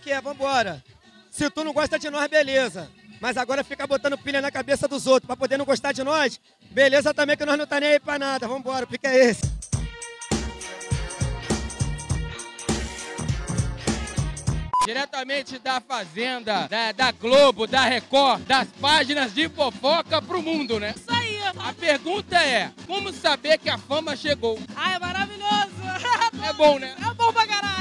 que é, vambora. Se tu não gosta de nós, beleza. Mas agora fica botando pilha na cabeça dos outros pra poder não gostar de nós, beleza também que nós não tá nem aí pra nada. Vambora, o pique é esse. Diretamente da Fazenda, da, da Globo, da Record, das páginas de fofoca pro mundo, né? Isso aí. A pergunta é, como saber que a fama chegou? Ai, é maravilhoso. É bom, né? É bom pra caralho.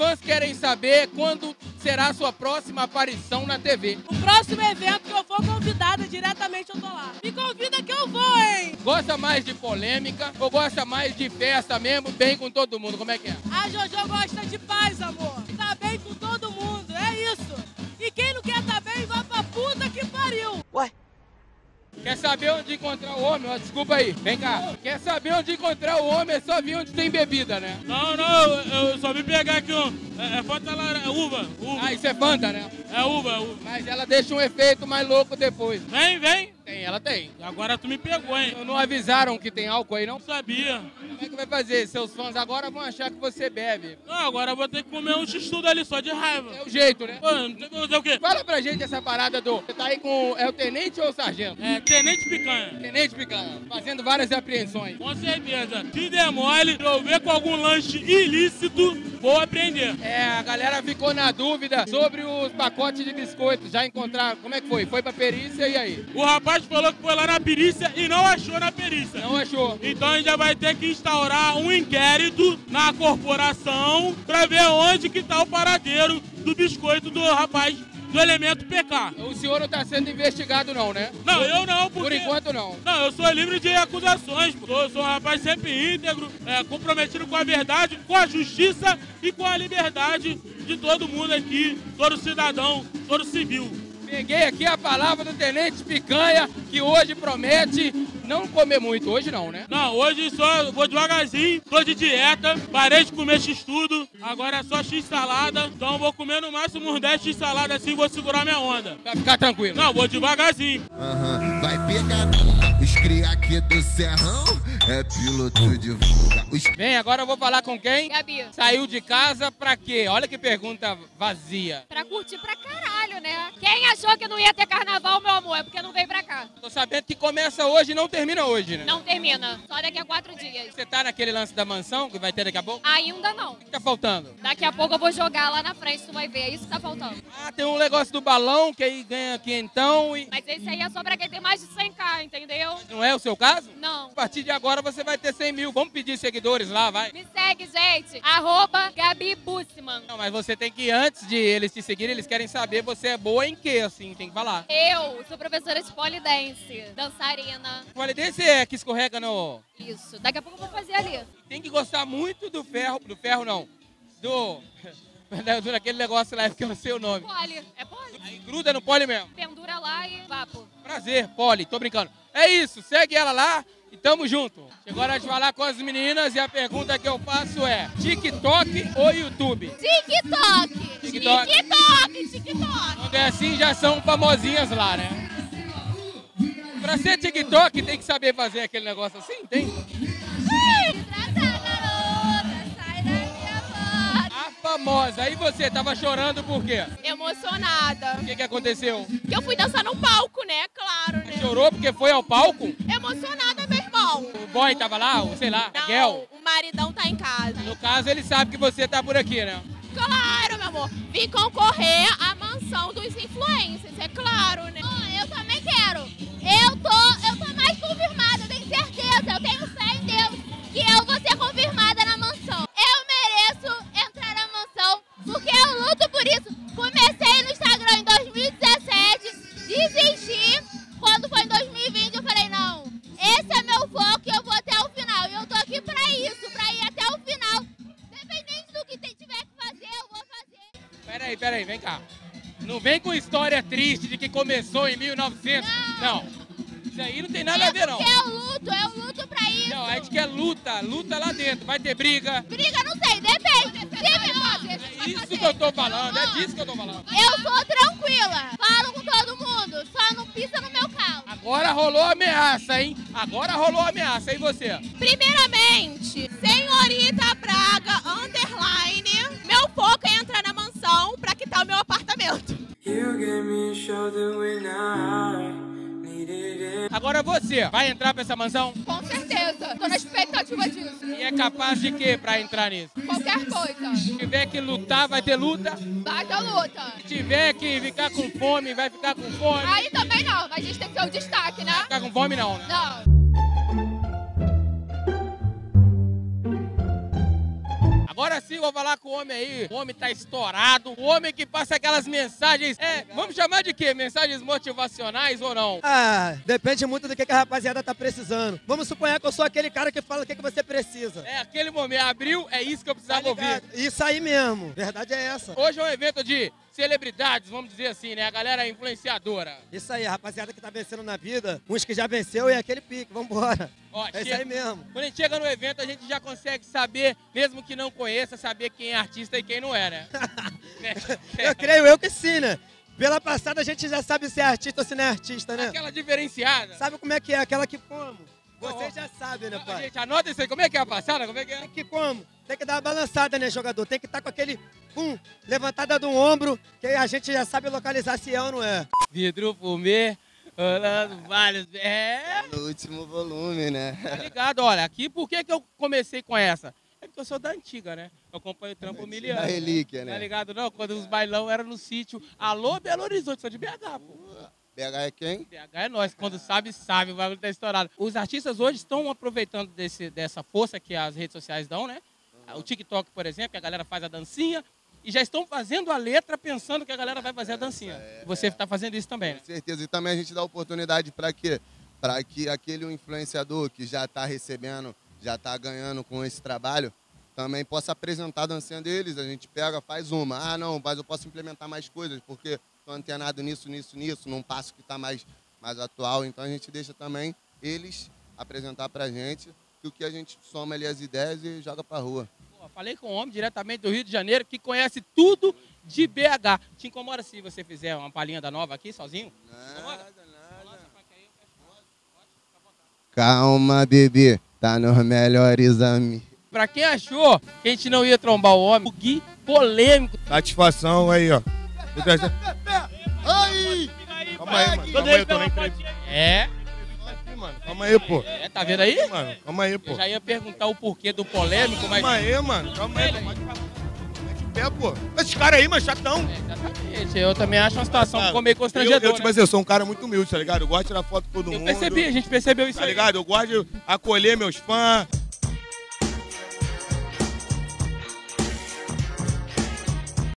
Fãs querem saber quando será a sua próxima aparição na TV. O próximo evento que eu for convidada diretamente, eu tô lá. Me convida que eu vou, hein? Gosta mais de polêmica ou gosta mais de festa mesmo, bem com todo mundo? Como é que é? A Jojo gosta de paz, amor. Tá bem com todo Quer saber onde encontrar o homem? Desculpa aí, vem cá. Quer saber onde encontrar o homem? É só vir onde tem bebida, né? Não, não, eu só vim pegar aqui um. É, é Fanta Lara, é uva, uva. Ah, isso é Fanta, né? É uva, é uva. Mas ela deixa um efeito mais louco depois. Vem, vem. Tem, ela tem. Agora tu me pegou, hein? Não avisaram que tem álcool aí, não? Não sabia. Como é que vai fazer? Seus fãs agora vão achar que você bebe. Não, agora eu vou ter que comer um x-tudo ali só de raiva. É o jeito, né? Pô, não tem que fazer o quê? Fala pra gente essa parada do... Você tá aí com... É o tenente ou o sargento? É, tenente picanha. Tenente Picanha. Fazendo várias apreensões. Com certeza. Se der mole, eu ver com algum lanche ilícito, vou aprender. É, a galera ficou na dúvida sobre os pacotes de biscoitos. Já encontraram? Como é que foi? Foi pra perícia e aí? O rapaz falou que foi lá na perícia e não achou na perícia. Não achou. Então a gente já vai ter que instaurar um inquérito na corporação pra ver onde que tá o paradeiro do biscoito do rapaz do elemento PK. O senhor não tá sendo investigado não, né? Não, eu não, porque... Por enquanto não. Não, eu sou livre de acusações. Eu sou um rapaz sempre íntegro, é, comprometido com a verdade, com a justiça e com a liberdade de todo mundo aqui, todo cidadão, todo civil. Peguei aqui a palavra do Tenente Picanha, que hoje promete não comer muito. Hoje não, né? Não, hoje só vou devagarzinho, tô de dieta, parei de comer x-tudo, agora é só x-salada, então vou comer no máximo uns 10 x-salada assim, vou segurar minha onda. Pra ficar tranquilo. Não, vou devagarzinho. Aham, vai pegar os cria aqui do serrão, é piloto de Bem, agora eu vou falar com quem? Gabi, Saiu de casa pra quê? Olha que pergunta vazia. pra curtir pra caralho, né? Quem achou que não ia ter carnaval, meu amor, é porque não veio pra cá. Tô sabendo que começa hoje e não termina hoje, né? Não termina, só daqui a quatro dias. Você tá naquele lance da mansão que vai ter daqui a pouco? Ainda não. O que tá faltando? Daqui a pouco eu vou jogar lá na frente, tu vai ver. É isso que tá faltando. Ah, tem um negócio do balão que aí ganha quentão e. Mas esse aí é só pra quem tem mais de 100k, entendeu? Não é o seu caso? Não. A partir de agora você vai ter 100 mil. Vamos pedir seguidores lá, vai. Me segue, gente. Arroba Gabi Bussman. Não, mas você tem que, antes de eles te seguirem, eles querem saber você é boa em quê, assim, tem que falar. Eu sou professora de polidense, dançarina. Desse é que escorrega no. Isso. Daqui a pouco eu vou fazer ali. Tem que gostar muito do ferro. Do ferro não. Do. daquele negócio lá, que eu não sei o nome. Poli. É poli? Aí gruda no pole mesmo. Pendura lá e vapo. Prazer, Poli, tô brincando. É isso, segue ela lá e tamo junto. Chegou a hora de falar com as meninas e a pergunta que eu faço é: TikTok ou YouTube? TikTok. TikTok. TikTok. TikTok. Quando é assim, já são famosinhas lá, né? Pra ser TikTok, tem que saber fazer aquele negócio assim, tem? A famosa. Aí você, tava chorando por quê? Emocionada. O que, que aconteceu? Que eu fui dançar no palco, né? Claro, né? Chorou porque foi ao palco? Emocionada, irmão. O boy tava lá, ou sei lá, Miguel? o maridão tá em casa. No caso, ele sabe que você tá por aqui, né? Claro, meu amor. Vim concorrer à mansão dos influencers, é claro, né? eu também quero. Eu tô, eu tô mais confirmada, eu tenho certeza. Eu tenho fé em Deus que eu vou ser confirmada Peraí, peraí, vem cá. Não vem com história triste de que começou em 1900. Não. Isso aí não tem nada a ver, não. Porque eu luto, eu luto pra isso. Não, a gente quer luta, luta lá dentro. Vai ter briga. Briga, não sei, depende. É isso que eu tô falando, é disso que eu tô falando. Eu sou tranquila, falo com todo mundo, só não pisa no meu carro. Agora rolou ameaça, hein? Agora rolou ameaça, e você? Primeiramente, senhorita Braga Agora você, vai entrar pra essa mansão? Com certeza. Tô na expectativa disso. E é capaz de quê pra entrar nisso? Qualquer coisa. Se tiver que lutar, vai ter luta. Vai ter luta. Se tiver que ficar com fome, vai ficar com fome. Aí também não, mas a gente tem que ter o destaque, né? Ficar com fome não, né? Não. Vou falar com o homem aí. O homem tá estourado. O homem que passa aquelas mensagens. É, vamos chamar de quê? Mensagens motivacionais ou não? Ah, depende muito do que que a rapaziada tá precisando. Vamos suponhar que eu sou aquele cara que fala o que, que você precisa. É aquele momento. Abriu, é isso que eu Tá precisava ouvir. ligado? Isso aí mesmo. Verdade é essa. Hoje é um evento de celebridades, vamos dizer assim, né? A galera influenciadora. Isso aí, a rapaziada que tá vencendo na vida, uns que já venceu e aquele pique, vambora. Ó, É isso chega- aí mesmo. Quando a gente chega no evento, a gente já consegue saber, mesmo que não conheça, saber quem é artista e quem não é, né? Né? Eu creio eu que sim, né? Pela passada a gente já sabe se é artista ou se não é artista, né? Aquela diferenciada. Sabe como é que é? Aquela que como? Você já sabe, né, pai? Gente, anota isso aí. Como é que é a passada? Como é que é? Tem que como? Tem que dar uma balançada, né, jogador? Tem que estar com aquele pum, levantada do ombro, que aí a gente já sabe localizar se é ou não é. Vidro fumê, rolando vários. É, No último volume, né? tá ligado? Olha, aqui por que, que eu comecei com essa? É porque eu sou da antiga, né? Eu acompanho o trampo miliano. Da relíquia, Tá né? ligado? Não, quando os bailão eram no sítio. Alô, Belo Horizonte, sou de BH, pô. BH é quem? BH é nós, quando sabe, sabe, o bagulho tá estourado. Os artistas hoje estão aproveitando desse, dessa força que as redes sociais dão, né? O TikTok, por exemplo, que a galera faz a dancinha e já estão fazendo a letra pensando que a galera vai fazer a dancinha. Você está fazendo isso também, né? Com certeza. E também a gente dá oportunidade para quê? Para que aquele influenciador que já está recebendo, já está ganhando com esse trabalho, também possa apresentar a dancinha deles. A gente pega, faz uma. Ah, não, mas eu posso implementar mais coisas, porque estou antenado nisso, nisso, nisso, num passo que está mais, mais atual. Então a gente deixa também eles apresentar para a gente que o que a gente soma ali as ideias e joga para rua. Pô, falei com um homem diretamente do Rio de Janeiro que conhece tudo de BH. Te incomoda se você fizer uma palhinha da nova aqui sozinho? Incomoda? Calma, bebê, tá nos melhores amigos. Pra quem achou que a gente não ia trombar o homem, o Gui polêmico. Satisfação aí, ó. Calma aí, mano. Calma aí, eu tô na entrevista É, mano. Calma aí, pô. é, tá vendo aí? Mano, calma aí, pô. Eu já ia perguntar o porquê do polêmico, mas. Calma aí, mano. Calma aí. Pode falar. Mete o pé, pô. Esses caras aí, mano, chatão. É, Exatamente, eu também acho uma situação Cara, ficou meio Eu, constrangedora. eu, tipo assim, eu sou um cara muito humilde, tá ligado? Eu gosto de tirar foto com todo eu mundo. percebi, a gente percebeu isso Tá aí. ligado? Eu gosto de acolher meus fãs,